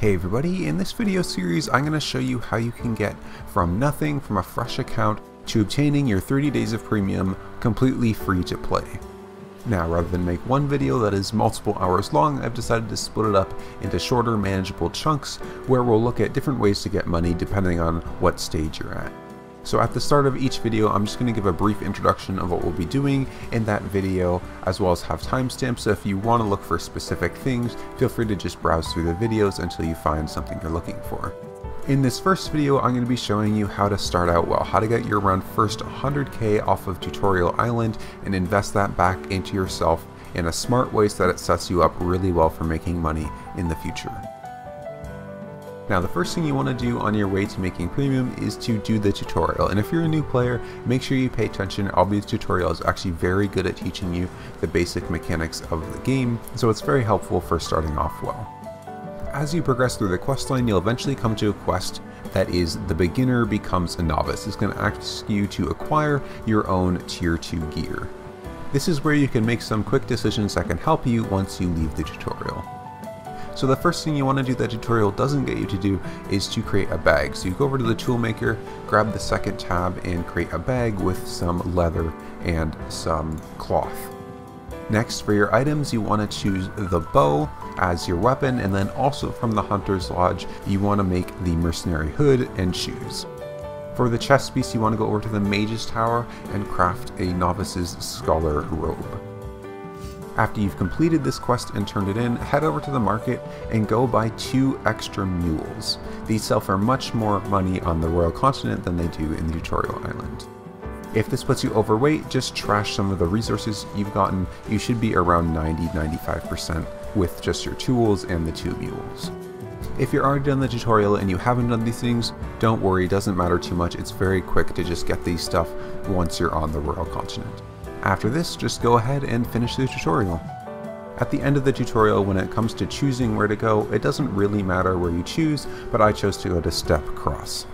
Hey everybody, in this video series I'm going to show you how you can get from nothing from a fresh account to obtaining your 30 days of premium completely free to play. Now rather than make one video that is multiple hours long, I've decided to split it up into shorter manageable chunks where we'll look at different ways to get money depending on what stage you're at. So at the start of each video, I'm just going to give a brief introduction of what we'll be doing in that video, as well as have timestamps, so if you want to look for specific things, feel free to just browse through the videos until you find something you're looking for. In this first video, I'm going to be showing you how to start out well, how to get your around first 100k off of Tutorial Island and invest that back into yourself in a smart way so that it sets you up really well for making money in the future. Now the first thing you want to do on your way to making premium is to do the tutorial and if you're a new player make sure you pay attention all these tutorials are actually very good at teaching you the basic mechanics of the game so it's very helpful for starting off well. As you progress through the quest line you'll eventually come to a quest that is the beginner becomes a novice. It's going to ask you to acquire your own tier 2 gear. This is where you can make some quick decisions that can help you once you leave the tutorial. So the first thing you want to do that tutorial doesn't get you to do is to create a bag. So you go over to the toolmaker, grab the second tab and create a bag with some leather and some cloth. Next for your items you want to choose the bow as your weapon and then also from the hunter's lodge you want to make the mercenary hood and shoes. For the chest piece you want to go over to the mage's tower and craft a novice's scholar robe. After you've completed this quest and turned it in, head over to the market and go buy two extra mules. These sell for much more money on the Royal Continent than they do in the tutorial island. If this puts you overweight, just trash some of the resources you've gotten. You should be around 90-95% with just your tools and the two mules. If you're already done the tutorial and you haven't done these things, don't worry, it doesn't matter too much. It's very quick to just get these stuff once you're on the Royal Continent. After this, just go ahead and finish the tutorial. At the end of the tutorial, when it comes to choosing where to go, it doesn't really matter where you choose, but I chose to go to Step Cross.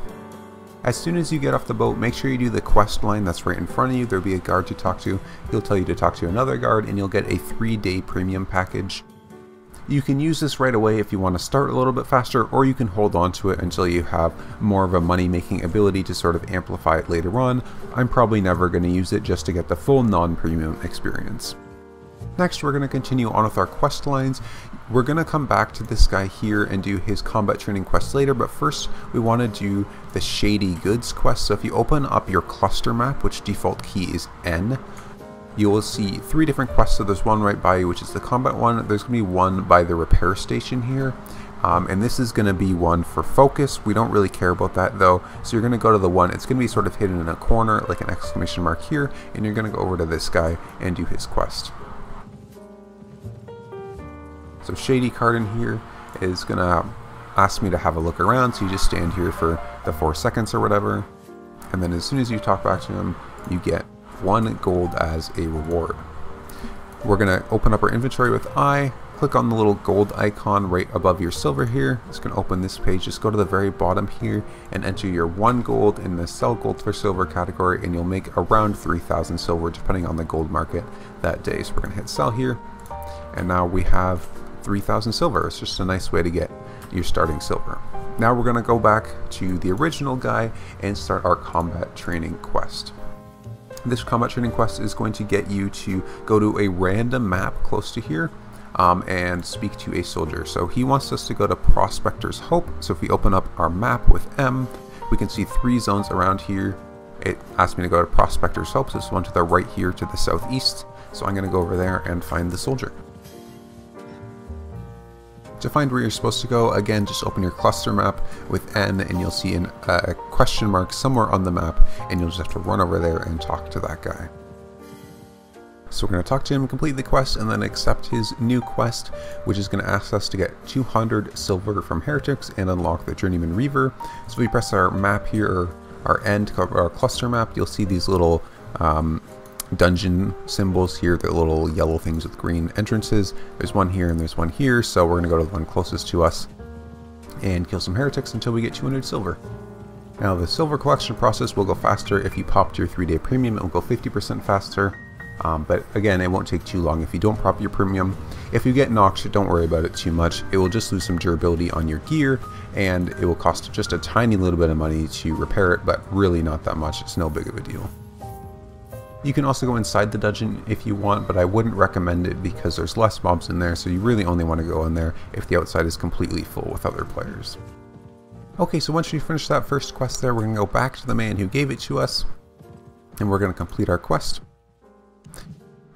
As soon as you get off the boat, make sure you do the quest line that's right in front of you. There'll be a guard to talk to. He'll tell you to talk to another guard, and you'll get a three day premium package. You can use this right away if you want to start a little bit faster, or you can hold on to it until you have more of a money-making ability to sort of amplify it later on. I'm probably never going to use it just to get the full non-premium experience. Next, we're going to continue on with our quest lines. We're going to come back to this guy here and do his combat training quest later, but first we want to do the Shady Goods quest. So if you open up your cluster map, which default key is N, you will see three different quests. So there's one right by you, which is the combat one. There's going to be one by the repair station here. Um, and this is going to be one for focus. We don't really care about that though. So you're going to go to the one, it's going to be sort of hidden in a corner, like an exclamation mark here. And you're going to go over to this guy and do his quest. So Shady Carden here is going to ask me to have a look around. So you just stand here for the four seconds or whatever. And then as soon as you talk back to him, you get one gold as a reward. We're going to open up our inventory with I, click on the little gold icon right above your silver here. It's going to open this page. Just go to the very bottom here and enter your one gold in the sell gold for silver category and you'll make around 3,000 silver depending on the gold market that day. So we're going to hit sell here and now we have 3,000 silver. It's just a nice way to get your starting silver. Now we're going to go back to the original guy and start our combat training quest. This combat training quest is going to get you to go to a random map close to here um, and speak to a soldier. So he wants us to go to Prospector's Hope. So if we open up our map with M, we can see three zones around here. It asked me to go to Prospector's Hope, so this one to the right here to the southeast. So I'm going to go over there and find the soldier. To find where you're supposed to go, again, just open your cluster map with N and you'll see an, uh, a question mark somewhere on the map and you'll just have to run over there and talk to that guy. So we're going to talk to him, complete the quest, and then accept his new quest, which is going to ask us to get 200 silver from heretics and unlock the Journeyman Reaver. So we press our map here, our end, our cluster map, you'll see these little um, dungeon symbols here, the little yellow things with green entrances. There's one here and there's one here, so we're going to go to the one closest to us and kill some heretics until we get 200 silver. Now the silver collection process will go faster if you pop to your 3 day premium, it will go 50% faster. Um, but again, it won't take too long if you don't prop your premium. If you get knocked, don't worry about it too much. It will just lose some durability on your gear and it will cost just a tiny little bit of money to repair it, but really not that much. It's no big of a deal. You can also go inside the dungeon if you want, but I wouldn't recommend it because there's less mobs in there, so you really only want to go in there if the outside is completely full with other players. Okay, so once we finish that first quest there, we're going to go back to the man who gave it to us, and we're going to complete our quest.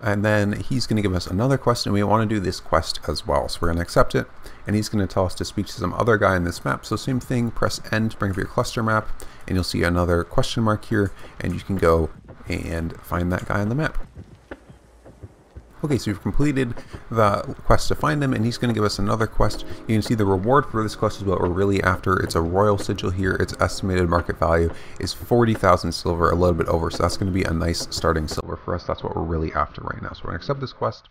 And then he's going to give us another quest, and we want to do this quest as well. So we're going to accept it, and he's going to tell us to speak to some other guy in this map. So same thing, press N to bring up your cluster map, and you'll see another question mark here, and you can go and find that guy on the map. Okay, so we've completed the quest to find him, and he's going to give us another quest. You can see the reward for this quest is what we're really after. It's a royal sigil here. Its estimated market value is 40,000 silver, a little bit over, so that's going to be a nice starting silver for us. That's what we're really after right now. So we're going to accept this quest,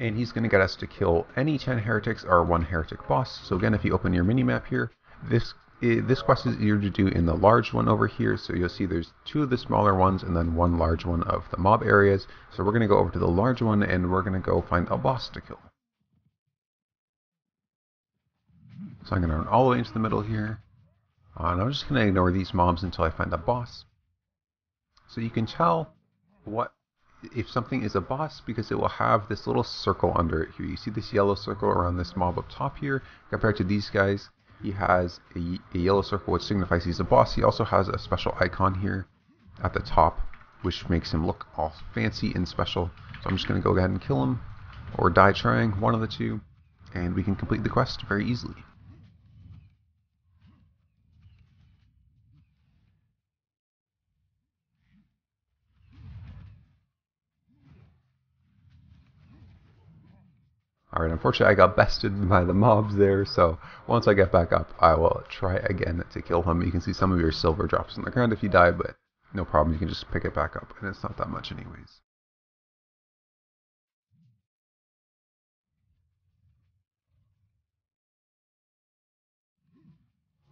and he's going to get us to kill any 10 heretics or one heretic boss. So again, if you open your mini map here, this it, this quest is easier to do in the large one over here. So you'll see there's two of the smaller ones and then one large one of the mob areas. So we're going to go over to the large one and we're going to go find a boss to kill. So I'm going to run all the way into the middle here. Uh, and I'm just going to ignore these mobs until I find a boss. So you can tell what if something is a boss because it will have this little circle under it here. You see this yellow circle around this mob up top here compared to these guys. He has a, a, yellow circle which signifies he's a boss. He also has a special icon here at the top which makes him look all fancy and special. So I'm just going to go ahead and kill him or die trying, one of the two, and we can complete the quest very easily. Alright, unfortunately I got bested by the mobs there, so once I get back up, I will try again to kill him. You can see some of your silver drops on the ground if you die, but no problem, you can just pick it back up, and it's not that much anyways.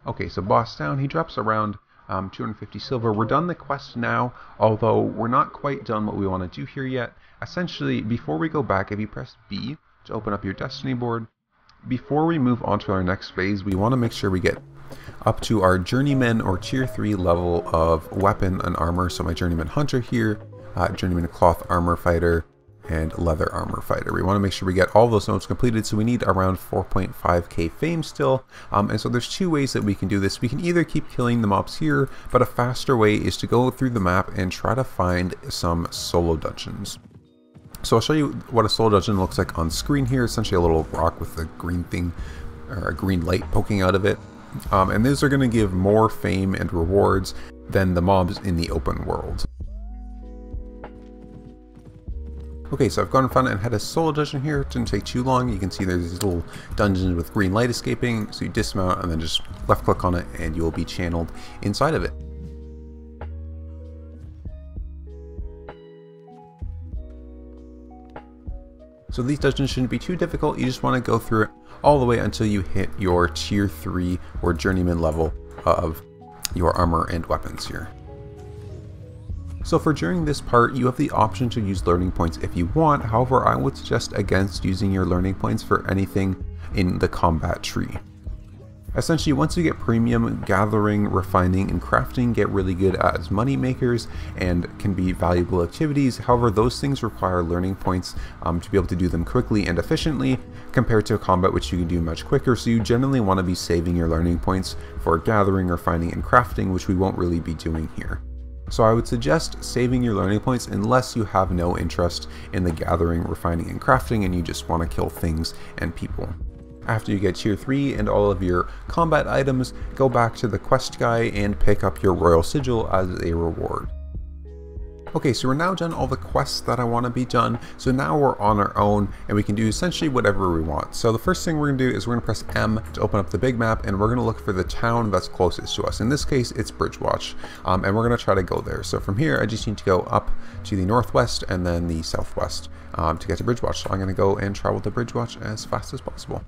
Okay, so boss down, he drops around um, 250 silver. We're done the quest now, although we're not quite done what we want to do here yet. Essentially, before we go back, if you press B, to open up your Destiny board. Before we move on to our next phase, we want to make sure we get up to our Journeyman or Tier 3 level of weapon and armor. So my Journeyman Hunter here, uh, Journeyman Cloth Armor Fighter, and Leather Armor Fighter. We want to make sure we get all those notes completed, so we need around 4.5k fame still. Um, and so there's two ways that we can do this. We can either keep killing the mobs here, but a faster way is to go through the map and try to find some solo dungeons. So I'll show you what a solo dungeon looks like on screen here. Essentially a little rock with a green thing, or a green light poking out of it. Um, and these are going to give more fame and rewards than the mobs in the open world. Okay, so I've gone and found it and had a solo dungeon here. It didn't take too long. You can see there's these little dungeons with green light escaping. So you dismount and then just left click on it and you will be channeled inside of it. So these dungeons shouldn't be too difficult, you just want to go through it all the way until you hit your tier 3 or journeyman level of your armor and weapons here. So for during this part, you have the option to use learning points if you want, however I would suggest against using your learning points for anything in the combat tree. Essentially, once you get premium, gathering, refining, and crafting get really good as money makers and can be valuable activities. However, those things require learning points um, to be able to do them quickly and efficiently compared to combat which you can do much quicker. So you generally want to be saving your learning points for gathering, refining, and crafting, which we won't really be doing here. So I would suggest saving your learning points unless you have no interest in the gathering, refining, and crafting and you just want to kill things and people. After you get tier 3 and all of your combat items, go back to the quest guy and pick up your royal sigil as a reward. Okay, so we're now done all the quests that I want to be done, so now we're on our own and we can do essentially whatever we want. So the first thing we're going to do is we're going to press M to open up the big map and we're going to look for the town that's closest to us. In this case, it's Bridgewatch, um, and we're going to try to go there. So from here, I just need to go up to the northwest and then the southwest um, to get to Bridgewatch. So I'm going to go and travel to Bridgewatch as fast as possible.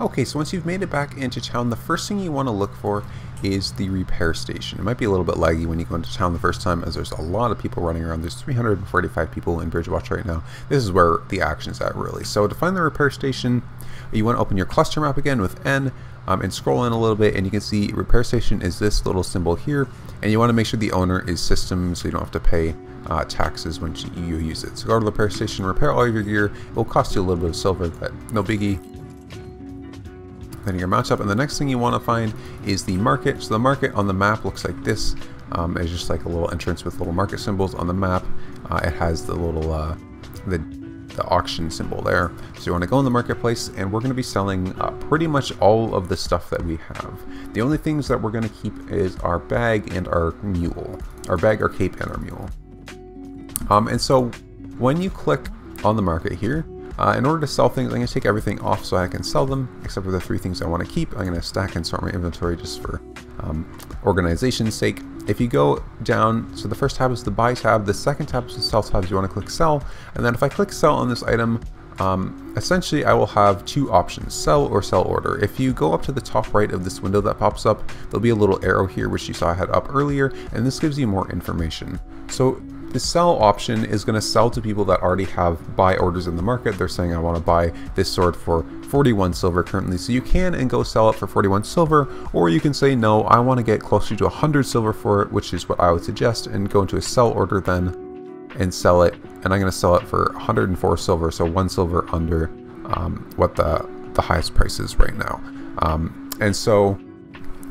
Okay, so once you've made it back into town, the first thing you want to look for is the repair station. It might be a little bit laggy when you go into town the first time as there's a lot of people running around. There's 345 people in Bridgewatch right now. This is where the action's at really. So to find the repair station, you want to open your cluster map again with N um, and scroll in a little bit and you can see repair station is this little symbol here and you want to make sure the owner is system so you don't have to pay uh, taxes when you use it. So go to the repair station, repair all your gear. It will cost you a little bit of silver, but no biggie then your matchup. And the next thing you want to find is the market. So the market on the map looks like this. Um, it's just like a little entrance with little market symbols on the map. Uh, it has the little uh, the the auction symbol there. So you want to go in the marketplace and we're going to be selling uh, pretty much all of the stuff that we have. The only things that we're going to keep is our bag and our mule. Our bag, our cape, and our mule. Um, and so when you click on the market here, uh, in order to sell things, I'm going to take everything off so I can sell them, except for the three things I want to keep. I'm going to stack and sort my inventory just for um, organization's sake. If you go down, so the first tab is the buy tab, the second tab is the sell tab, you want to click sell, and then if I click sell on this item, um, essentially I will have two options, sell or sell order. If you go up to the top right of this window that pops up, there'll be a little arrow here which you saw I had up earlier, and this gives you more information. So the sell option is going to sell to people that already have buy orders in the market. They're saying, I want to buy this sword for 41 silver currently. So you can and go sell it for 41 silver, or you can say, no, I want to get closer to 100 silver for it, which is what I would suggest, and go into a sell order then and sell it. And I'm going to sell it for 104 silver, so one silver under um, what the, the highest price is right now. Um, and so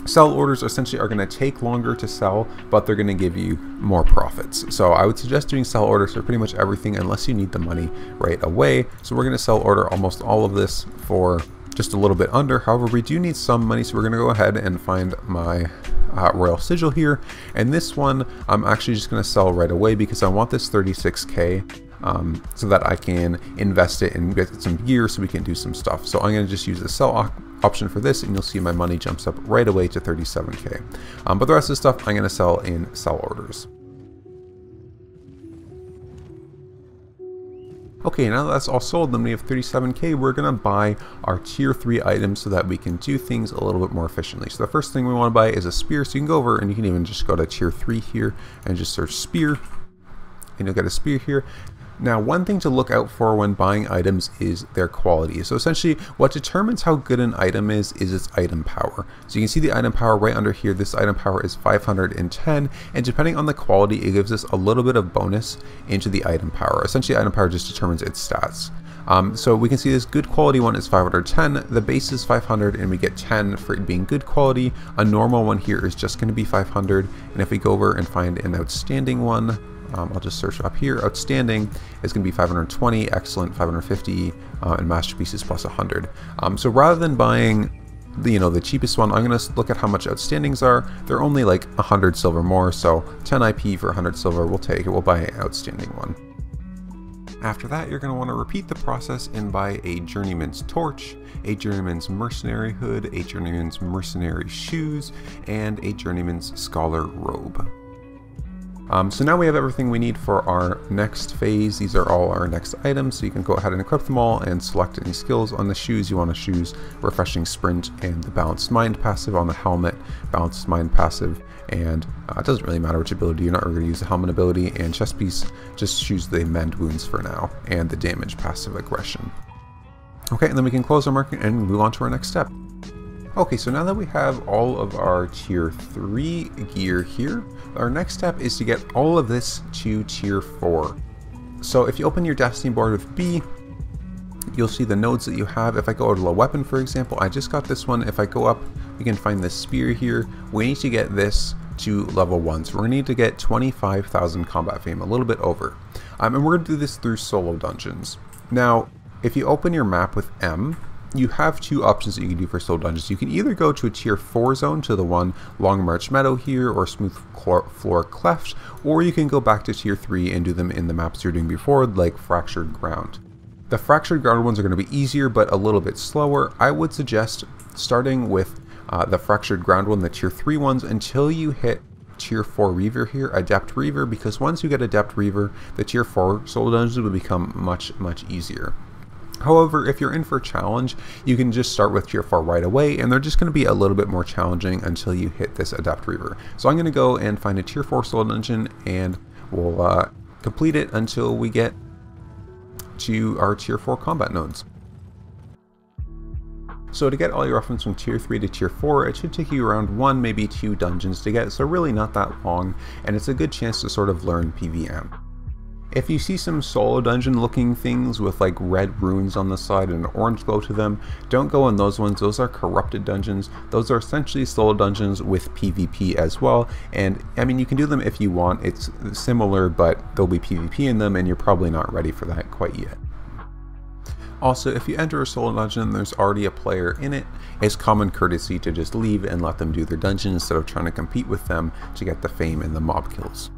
Sell orders essentially are going to take longer to sell, but they're going to give you more profits. So I would suggest doing sell orders for pretty much everything unless you need the money right away. So we're going to sell order almost all of this for just a little bit under. However, we do need some money, so we're going to go ahead and find my uh, Royal Sigil here. And this one, I'm actually just going to sell right away because I want this 36k um, so that I can invest it and get some gear so we can do some stuff. So I'm going to just use the sell option for this and you'll see my money jumps up right away to 37k. Um, but the rest of the stuff I'm going to sell in sell orders. Okay, now that that's all sold, then we have 37k, we're going to buy our tier 3 items so that we can do things a little bit more efficiently. So the first thing we want to buy is a spear, so you can go over and you can even just go to tier 3 here and just search spear, and you'll get a spear here. Now, one thing to look out for when buying items is their quality. So essentially, what determines how good an item is, is its item power. So you can see the item power right under here. This item power is 510, and depending on the quality, it gives us a little bit of bonus into the item power. Essentially, item power just determines its stats. Um, so we can see this good quality one is 510, the base is 500, and we get 10 for it being good quality. A normal one here is just going to be 500, and if we go over and find an outstanding one, um, I'll just search up here. Outstanding is going to be 520, excellent 550, uh, and masterpieces plus 100. Um, so rather than buying the, you know, the cheapest one, I'm going to look at how much outstandings are. They're only like 100 silver more, so 10 IP for 100 silver, we'll take it. We'll buy an outstanding one. After that, you're going to want to repeat the process and buy a Journeyman's Torch, a Journeyman's Mercenary Hood, a Journeyman's Mercenary Shoes, and a Journeyman's Scholar Robe. Um, so now we have everything we need for our next phase. These are all our next items, so you can go ahead and equip them all and select any skills. On the shoes, you want to choose Refreshing Sprint and the Balanced Mind passive. On the helmet, Balanced Mind passive, and uh, it doesn't really matter which ability, you're not really going to use the helmet ability. And chest piece, just choose the Mend Wounds for now, and the Damage passive Aggression. Okay, and then we can close our market and move on to our next step. Okay, so now that we have all of our tier 3 gear here, our next step is to get all of this to tier 4. So if you open your destiny board with B, you'll see the nodes that you have. If I go to a weapon, for example, I just got this one. If I go up, we can find this spear here. We need to get this to level 1. So we're going to need to get 25,000 combat fame, a little bit over. Um, and we're going to do this through solo dungeons. Now, if you open your map with M, you have two options that you can do for solo dungeons. You can either go to a tier 4 zone to the one Long March Meadow here or Smooth Floor Cleft, or you can go back to tier 3 and do them in the maps you're doing before, like Fractured Ground. The Fractured Ground ones are going to be easier but a little bit slower. I would suggest starting with uh, the Fractured Ground one, the tier 3 ones, until you hit tier 4 Reaver here, Adept Reaver, because once you get Adept Reaver, the tier 4 solo dungeons will become much, much easier. However, if you're in for a challenge, you can just start with Tier 4 right away, and they're just going to be a little bit more challenging until you hit this Adept Reaver. So I'm going to go and find a Tier 4 Solo Dungeon, and we'll uh, complete it until we get to our Tier 4 combat nodes. So to get all your weapons from tier 3 to tier 4, it should take you around 1, maybe 2 dungeons to get, so really not that long, and it's a good chance to sort of learn PVM. If you see some solo dungeon looking things with like red runes on the side and an orange glow to them, don't go in those ones, those are corrupted dungeons. Those are essentially solo dungeons with PvP as well, and I mean you can do them if you want, it's similar but there'll be PvP in them and you're probably not ready for that quite yet. Also, if you enter a solo dungeon and there's already a player in it, it's common courtesy to just leave and let them do their dungeon instead of trying to compete with them to get the fame and the mob kills.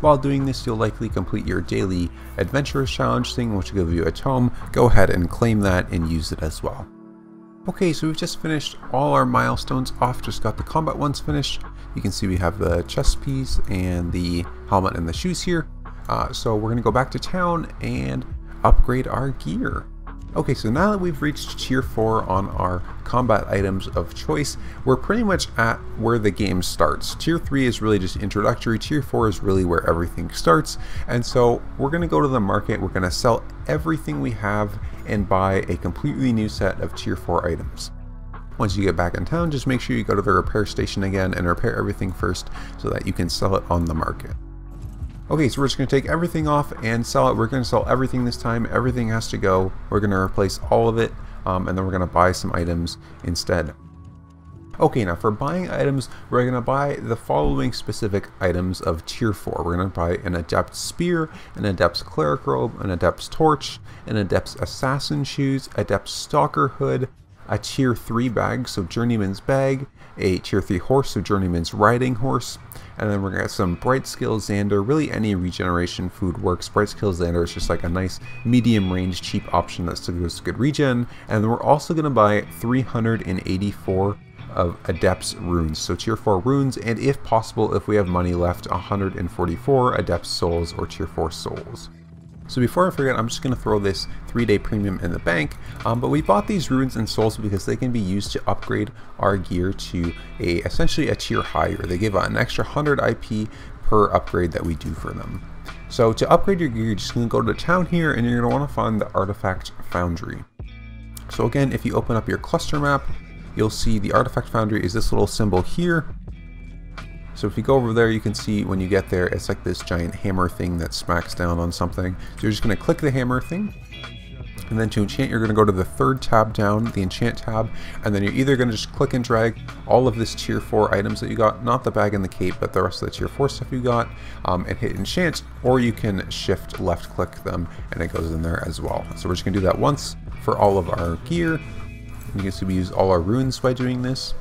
While doing this, you'll likely complete your daily adventurous challenge thing, which will give you a tome. Go ahead and claim that and use it as well. Okay, so we've just finished all our milestones off, just got the combat ones finished. You can see we have the chest piece and the helmet and the shoes here. Uh, so we're going to go back to town and upgrade our gear. Okay, so now that we've reached tier 4 on our combat items of choice, we're pretty much at where the game starts. Tier 3 is really just introductory, tier 4 is really where everything starts, and so we're going to go to the market, we're going to sell everything we have and buy a completely new set of tier 4 items. Once you get back in town, just make sure you go to the repair station again and repair everything first so that you can sell it on the market. Okay, so we're just going to take everything off and sell it. We're going to sell everything this time. Everything has to go. We're going to replace all of it, um, and then we're going to buy some items instead. Okay, now for buying items, we're going to buy the following specific items of tier 4. We're going to buy an Adept Spear, an Adept's Cleric Robe, an Adept's Torch, an Adept's Assassin Shoes, Adept's Stalker Hood, a tier 3 bag, so Journeyman's Bag, a tier 3 horse, so Journeyman's Riding Horse, and then we're going to get some Brightscale Zander. Really any regeneration food works. Brightscale Zander is just like a nice medium range cheap option that still gives good regen. And then we're also going to buy 384 of Adept's runes. So tier 4 runes, and if possible, if we have money left, 144 Adept's souls or tier 4 souls. So before I forget, I'm just going to throw this 3-day premium in the bank, um, but we bought these runes and souls because they can be used to upgrade our gear to a essentially a tier higher. They give an extra 100 IP per upgrade that we do for them. So to upgrade your gear, you're just going to go to the town here and you're going to want to find the Artifact Foundry. So again, if you open up your cluster map, you'll see the Artifact Foundry is this little symbol here. So if you go over there, you can see when you get there, it's like this giant hammer thing that smacks down on something. So you're just going to click the hammer thing. And then to enchant, you're going to go to the third tab down, the enchant tab, and then you're either going to just click and drag all of this tier 4 items that you got, not the bag and the cape, but the rest of the tier 4 stuff you got, um, and hit enchant, or you can shift left click them and it goes in there as well. So we're just going to do that once for all of our gear. You can see we use all our runes by doing this.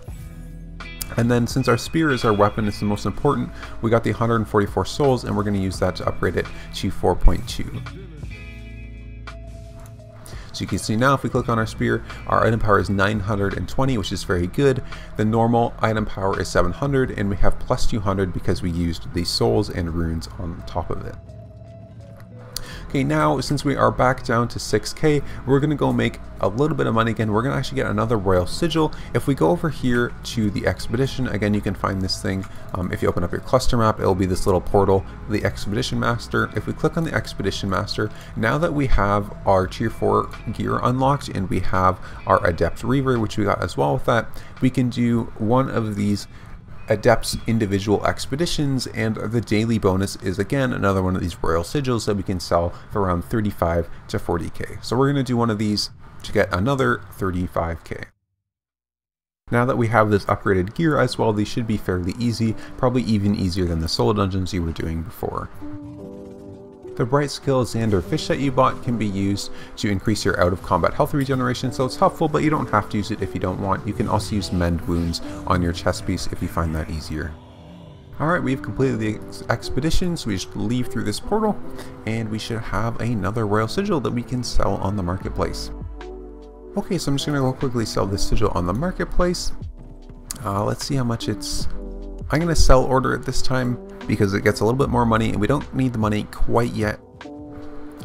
And then since our spear is our weapon, it's the most important, we got the 144 souls and we're going to use that to upgrade it to 4.2. So you can see now if we click on our spear, our item power is 920, which is very good. The normal item power is 700 and we have plus 200 because we used the souls and runes on top of it. Okay, now since we are back down to 6k, we're going to go make a little bit of money again. We're going to actually get another Royal Sigil. If we go over here to the Expedition, again, you can find this thing. Um, if you open up your cluster map, it'll be this little portal, the Expedition Master. If we click on the Expedition Master, now that we have our Tier 4 gear unlocked and we have our Adept Reaver, which we got as well with that, we can do one of these Adept's individual expeditions, and the daily bonus is again another one of these royal sigils that we can sell for around 35 to 40k. So we're going to do one of these to get another 35k. Now that we have this upgraded gear as well, these should be fairly easy, probably even easier than the solo dungeons you were doing before. The Brightscale Zander fish that you bought can be used to increase your out of combat health regeneration, so it's helpful, but you don't have to use it if you don't want. You can also use Mend Wounds on your chest piece if you find that easier. Alright, we've completed the ex expedition, so we just leave through this portal, and we should have another Royal Sigil that we can sell on the marketplace. Okay, so I'm just going to go quickly sell this sigil on the marketplace. Uh, let's see how much it's... I'm going to sell order it this time because it gets a little bit more money and we don't need the money quite yet.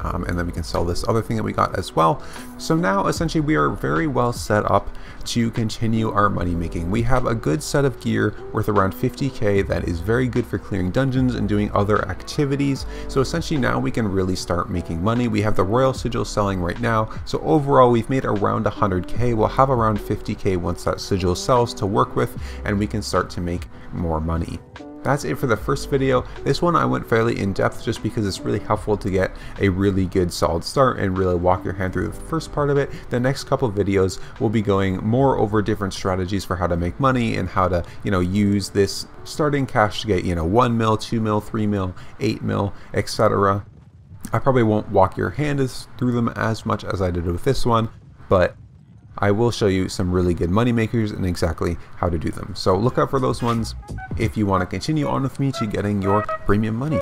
Um, and then we can sell this other thing that we got as well. So now essentially we are very well set up to continue our money making. We have a good set of gear worth around 50k that is very good for clearing dungeons and doing other activities. So essentially now we can really start making money. We have the Royal Sigil selling right now. So overall we've made around 100k. We'll have around 50k once that sigil sells to work with and we can start to make more money. That's it for the first video. This one I went fairly in depth just because it's really helpful to get a really good solid start and really walk your hand through the first part of it. The next couple videos will be going more over different strategies for how to make money and how to, you know, use this starting cash to get, you know, 1 mil, 2 mil, 3 mil, 8 mil, etc. I probably won't walk your hand through them as much as I did with this one, but I will show you some really good money makers and exactly how to do them. So look out for those ones if you want to continue on with me to getting your premium money.